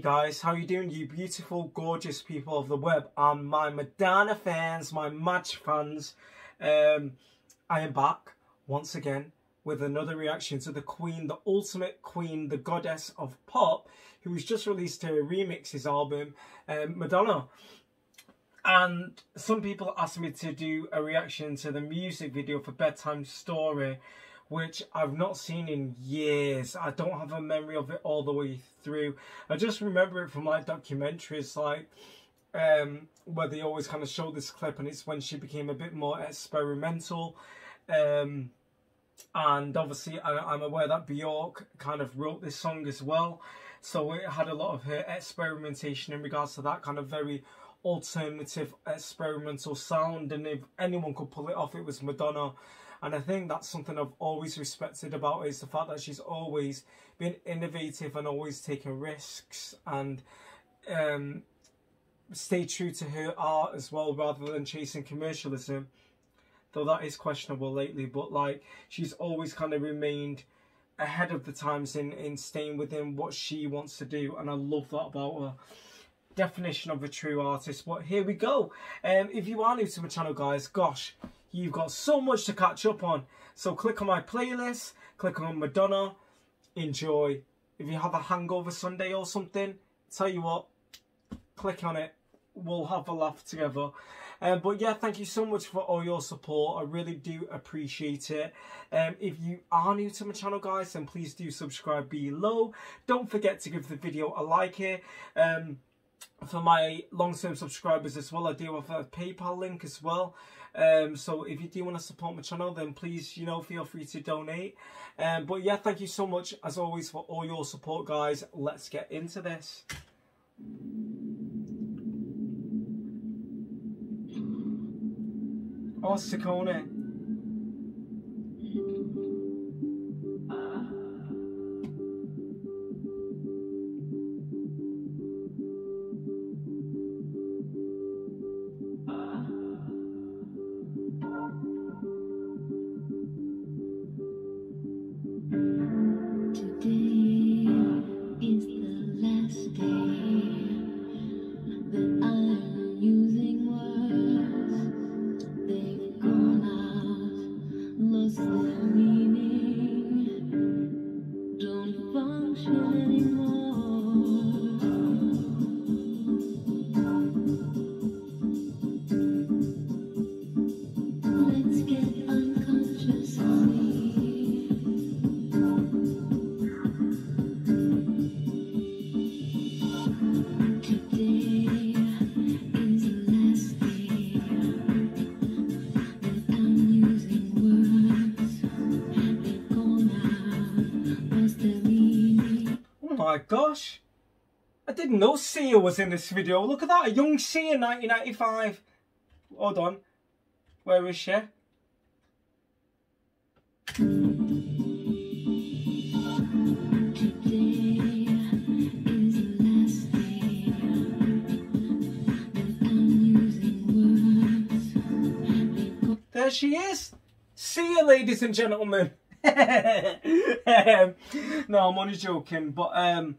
Guys, how you doing you beautiful, gorgeous people of the web and my Madonna fans, my match fans. Um, I am back once again with another reaction to the queen, the ultimate queen, the goddess of pop, who has just released her remixes album, um, Madonna. And some people asked me to do a reaction to the music video for Bedtime Story, which I've not seen in years. I don't have a memory of it all the way through. I just remember it from like documentaries like um, where they always kind of show this clip and it's when she became a bit more experimental. Um, and obviously I, am aware that Bjork kind of wrote this song as well. So it had a lot of her experimentation in regards to that kind of very alternative experimental sound and if anyone could pull it off it was Madonna and I think that's something I've always respected about is the fact that she's always been innovative and always taking risks and um, stay true to her art as well rather than chasing commercialism. Though that is questionable lately, but like she's always kind of remained ahead of the times in, in staying within what she wants to do and I love that about her definition of a true artist but here we go um if you are new to my channel guys gosh You've got so much to catch up on. So click on my playlist, click on Madonna, enjoy. If you have a hangover Sunday or something, tell you what, click on it. We'll have a laugh together. Um, but yeah, thank you so much for all your support. I really do appreciate it. Um, if you are new to my channel, guys, then please do subscribe below. Don't forget to give the video a like here. Um, for my long-term subscribers as well, I do have a PayPal link as well. Um, so if you do want to support my channel, then please, you know, feel free to donate. Um, but yeah, thank you so much, as always, for all your support, guys. Let's get into this. Oh, Ciccone. My gosh. I didn't know Sia was in this video. Look at that, a young Sia 1995. Hold on. Where is she? There she is. See you, ladies and gentlemen. No, I'm only joking. But um,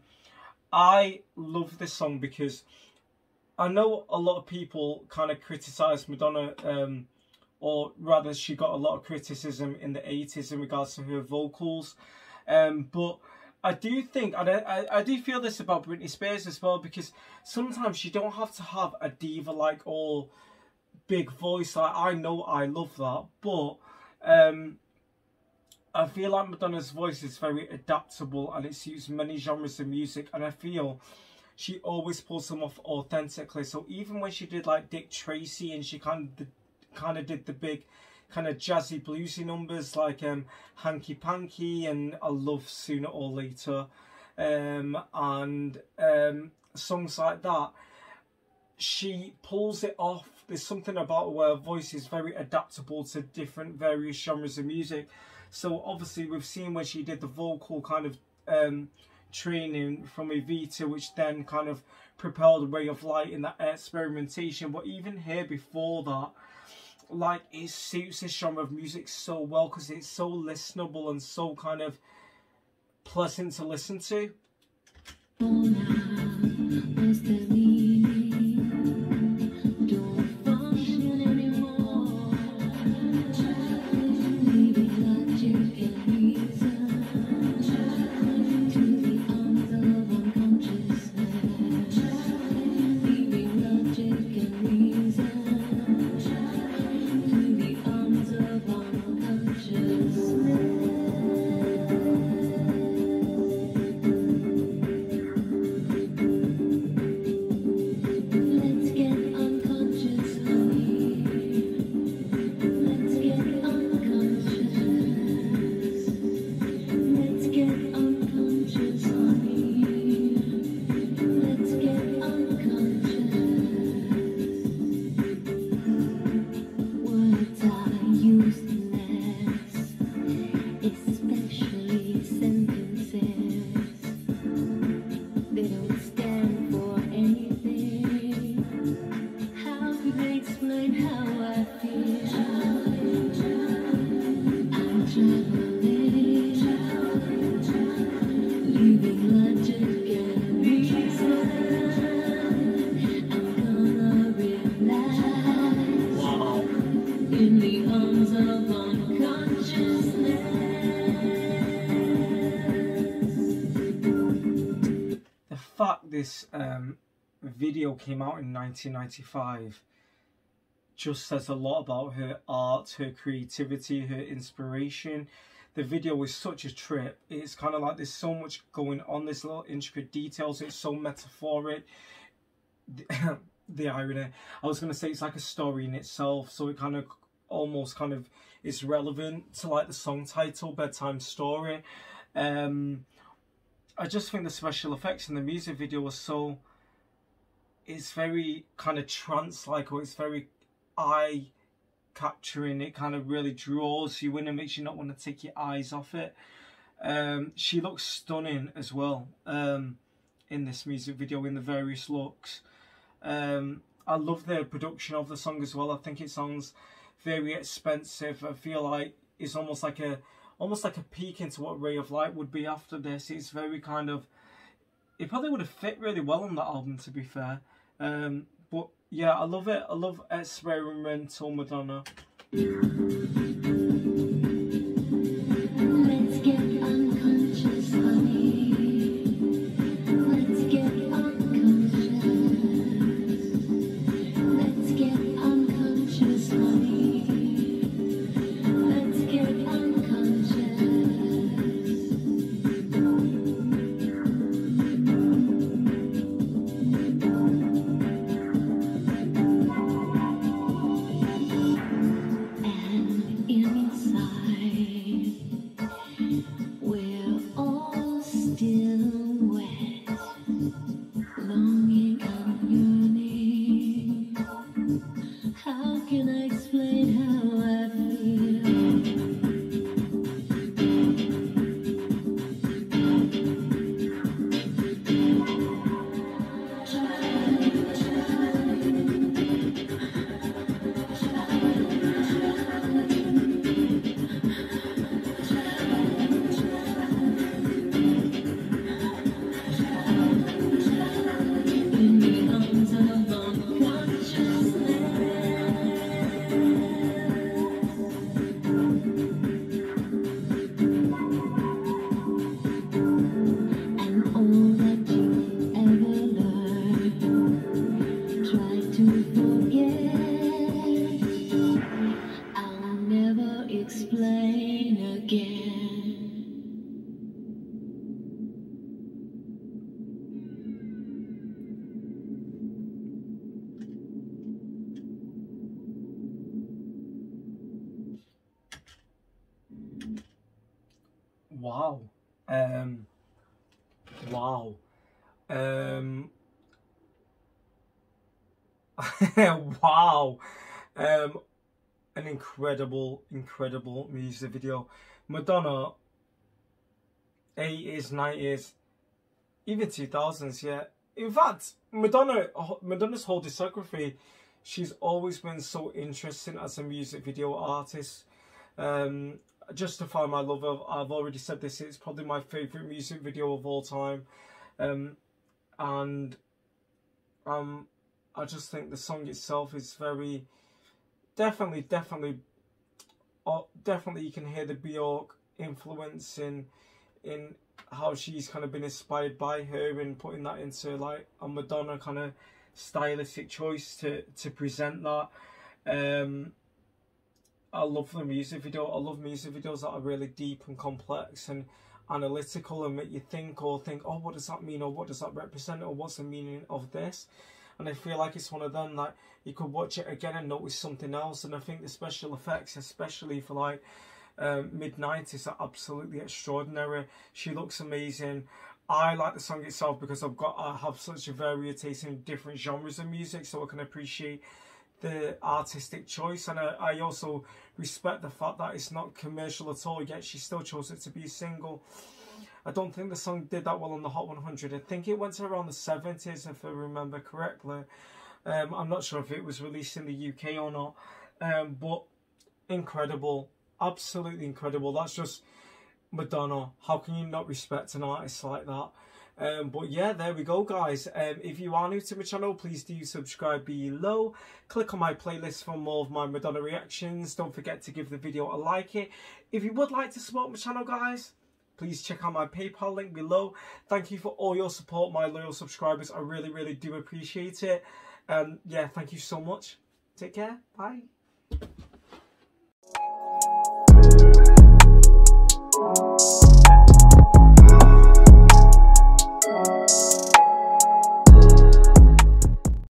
I love this song because I know a lot of people kind of criticise Madonna, um, or rather, she got a lot of criticism in the 80s in regards to her vocals. Um, but I do think, and I, I, do feel this about Britney Spears as well, because sometimes you don't have to have a diva-like or big voice. Like, I know I love that, but um, I feel like Madonna's voice is very adaptable and it suits many genres of music and I feel she always pulls them off authentically. So even when she did like Dick Tracy and she kind of kind of did the big kind of jazzy bluesy numbers like um Hanky Panky and I love Sooner or Later um and um songs like that she pulls it off there's something about her voice is very adaptable to different various genres of music so obviously we've seen when she did the vocal kind of um, training from Evita, which then kind of propelled Ray of Light in that experimentation. But even here before that, like it suits this genre of music so well because it's so listenable and so kind of pleasant to listen to. This um, video came out in 1995 just says a lot about her art, her creativity, her inspiration. The video was such a trip. It's kind of like there's so much going on, there's little intricate details, it's so metaphoric. The, the irony, I was going to say it's like a story in itself, so it kind of almost kind of is relevant to like the song title, Bedtime Story. Um, I just think the special effects in the music video was so. It's very kind of trance-like, or it's very eye capturing. It kind of really draws you in and makes you not want to take your eyes off it. Um, she looks stunning as well um, in this music video in the various looks. Um, I love the production of the song as well. I think it sounds very expensive. I feel like it's almost like a almost like a peek into what Ray of Light would be after this. It's very kind of it probably would have fit really well on that album to be fair. Um, but yeah, I love it. I love experimental Madonna. wow. Um, an incredible, incredible music video. Madonna, 80s, 90s, even 2000s, yeah. In fact, Madonna, Madonna's whole discography, she's always been so interesting as a music video artist. Um, justify my love of I've already said this it's probably my favorite music video of all time um and um I just think the song itself is very definitely definitely uh, definitely you can hear the Bjork influence in in how she's kind of been inspired by her and putting that into like a Madonna kind of stylistic choice to to present that um I love the music video. I love music videos that are really deep and complex and analytical and make you think or think, oh, what does that mean or what does that represent or what's the meaning of this? And I feel like it's one of them that you could watch it again and notice something else. And I think the special effects, especially for like um, mid 90s, are absolutely extraordinary. She looks amazing. I like the song itself because I've got I have such a varied taste in different genres of music, so I can appreciate the artistic choice and I, I also respect the fact that it's not commercial at all yet she still chose it to be a single I don't think the song did that well on the Hot 100 I think it went to around the 70s if I remember correctly Um, I'm not sure if it was released in the UK or not, um, but incredible, absolutely incredible. That's just Madonna. How can you not respect an artist like that? Um, but yeah, there we go, guys. Um, if you are new to my channel, please do subscribe below. Click on my playlist for more of my Madonna reactions. Don't forget to give the video a like it. If you would like to support my channel, guys, please check out my PayPal link below. Thank you for all your support, my loyal subscribers. I really, really do appreciate it. And yeah, thank you so much. Take care. Bye.